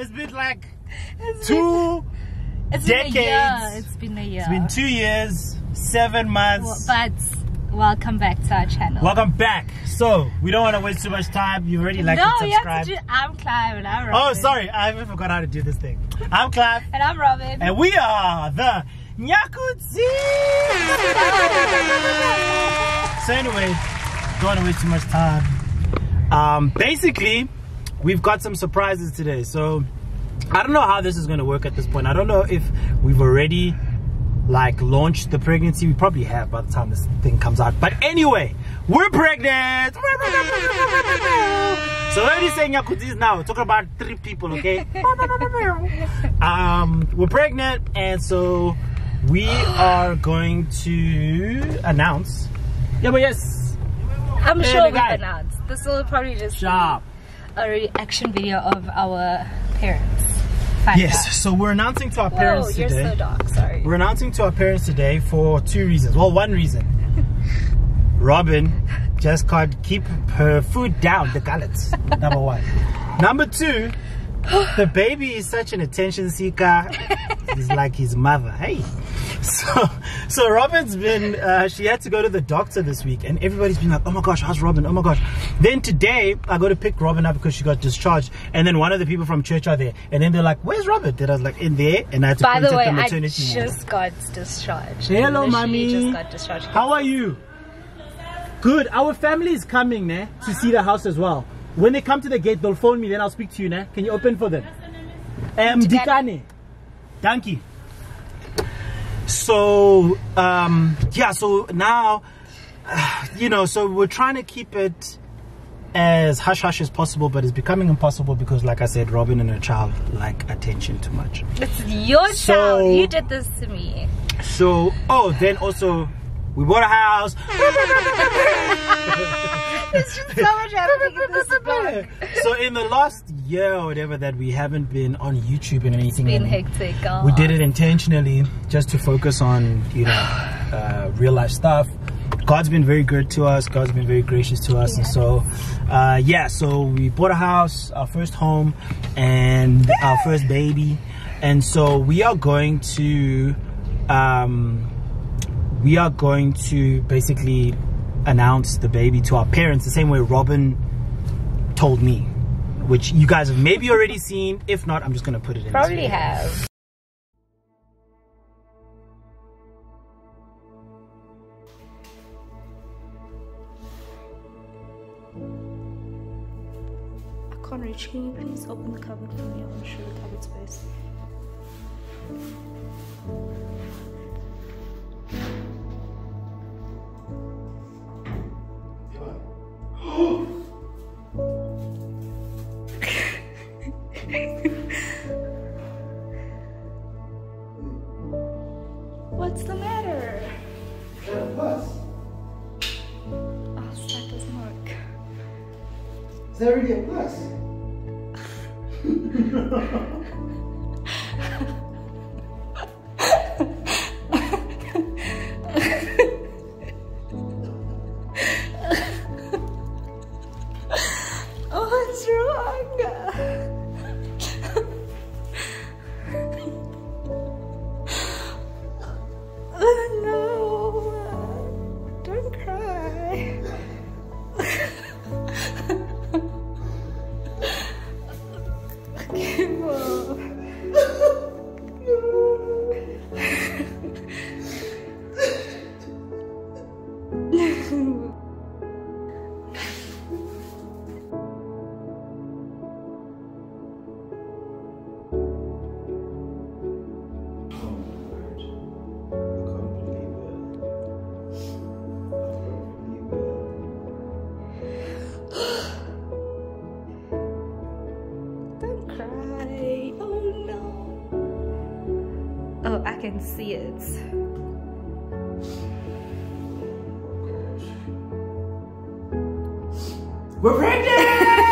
It's been like It's two It's been year. decades. It's been a year. It's been two years, seven months. but welcome back to our channel. Welcome back. So we don't want to waste too much time. You already like no, and you have subscribe. to do. I'm Clive and I'm Robyn. oh, Robyn. sorry, I even forgot how to do this thing. I'm Clive, And I'm Robyn. and we are the Nyakudzi. so anyway, don't want to waste too much time. Um, basically, we've got some surprises today. So I don't know how this is going to work at this point. I don't know if we've already like launched the pregnancy. We probably have by the time this thing comes out. But anyway, we're pregnant. So already saying Nyakudzis now. We're talking about three people, okay? um, we're pregnant, and so we are going to announce. Yeah, but yes, I'm sure we've announced. This will probably just sharp. A reaction video of our parents. Find Yes, out. so we're announcing to our Whoa, parents you're today. so dark. Sorry. We're announcing to our parents today for two reasons. Well, one reason. Robyn just can't keep her food down, the gullets. Number one. Number two, the baby is such an attention seeker. He's like his mother. Hey. So, so Robyn's been, uh, she had to go to the doctor this week and everybody's been like, oh my gosh, how's Robyn? Oh my gosh. Then today, I go to pick Robyn up because she got discharged. And then one of the people from church are there. And then they're like, where's Robyn? And I was like, in there. And I had to By point the at way, the I maternity ward. just got discharged. Hello, Literally mommy. just got discharged. How are you? Good. Our family is coming, ne, to see the house as well. When they come to the gate, they'll phone me. Then I'll speak to you, ne. Can you open for them? Um, Dikane. Thank you. So, um, yeah. So now, uh, you know, so we're trying to keep it as hush hush as possible, but it's becoming impossible because, like I said, Robyn and her child like attention too much. It's your So- child. You did this to me. So, oh, then also, we bought a house. Just so much happening in this vlog. so in the last year or whatever that we haven't been on YouTube and anything, Been and hectic. Oh. we did it intentionally just to focus on you know uh, real life stuff. God's been very good to us. God's been very gracious to us, and so uh, yeah. So we bought a house, our first home, and our first baby, and so we are going to um, we are going to basically announce the baby to our parents the same way Robyn told me, which you guys have maybe already seen. If not, I'm just gonna put it in. this Probably have. I can't reach. Can you please open the cupboard for me? I want to show the cupboard space. Is that already a plus? Oh. Oh, I can see it. We're pregnant!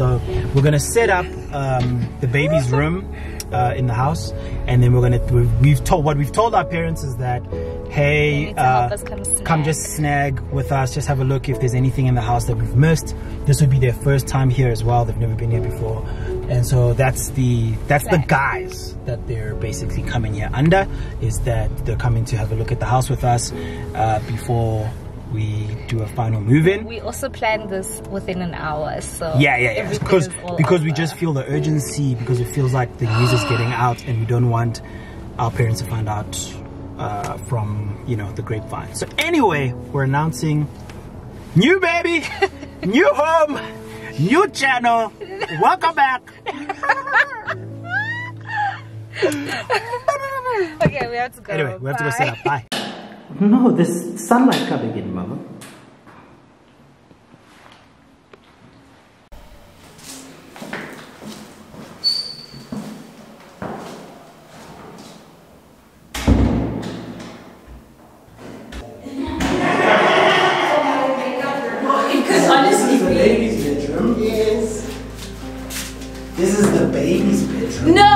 So we're gonna set up um, the baby's room uh, in the house, and then we're gonna we've, we've told what we've told our parents is that hey, need to help uh, come come just snag with us, just have a look if there's anything in the house that we've missed. This would be their first time here as well. They've never been here before, and so that's the that's the guys that they're basically coming here under. Is that they're coming to have a look at the house with us uh, before we do a final move in. We also planned this within an hour, so Yeah, yeah, yeah. Because because we just feel the urgency because it feels like the news is getting out, and we don't want our parents to find out uh, from you know the grapevine. So anyway, we're announcing new baby, new home, new channel. Welcome back. okay, we have to go. Anyway, we have to go Bye. set up. Bye. No, there's sunlight coming in, mama. Baby's bedroom.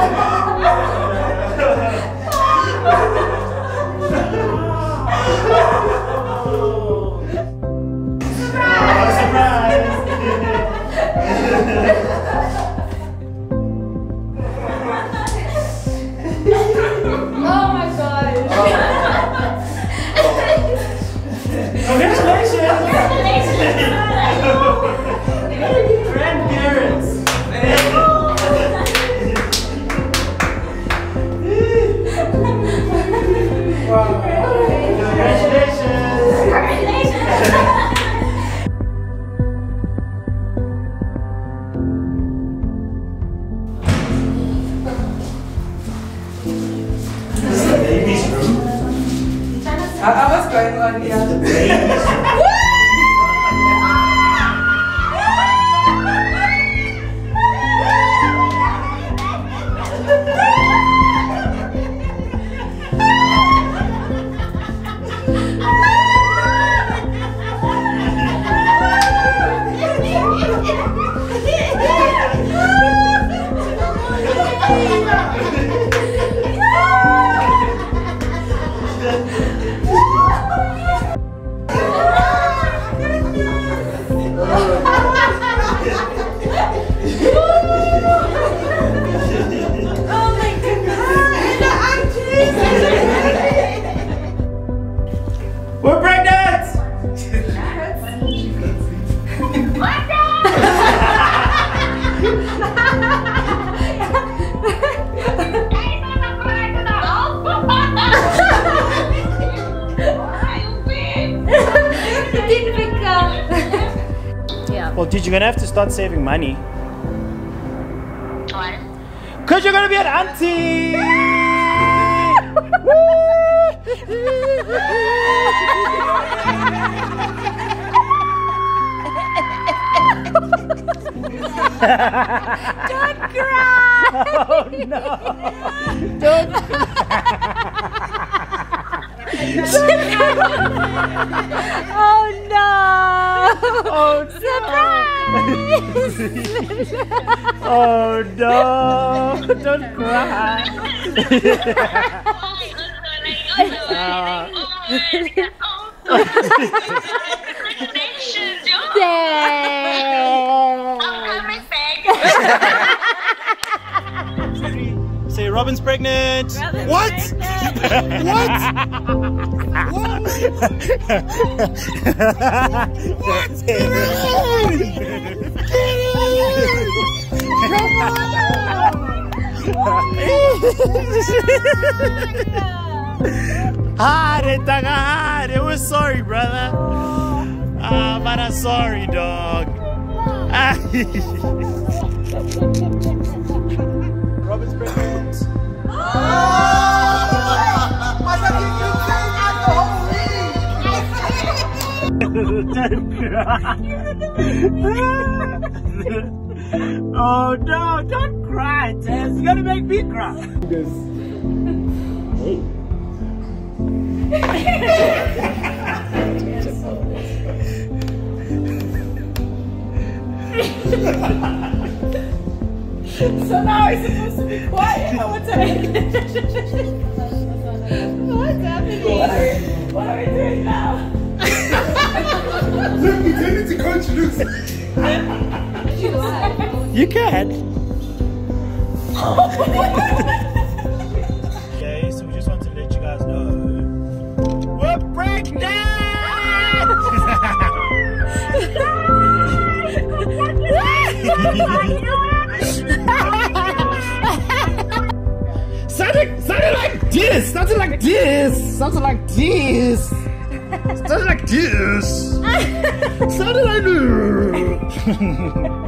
Oh what's going on here? Yeah. Well, dude, you're gonna have to start saving money. Why? Cause you're gonna be an auntie! Don't cry. oh no! Don't no. Oh Surprise. Oh no! Don't cry! Congratulations, yo! what? what? Get on! Get on! Come on! Hare Takahare, we're sorry, brother. Ah, but I'm sorry, dog. Robert's pregnant. Oh! Oh, no, don't cry, Tess. You're gonna make me cry. Hey. So now he's supposed to be quiet. What's happening? What's happening? You can. okay, so we just want to let you guys know we're pregnant. something, something like this, something like this, something like this, something like this, something like this.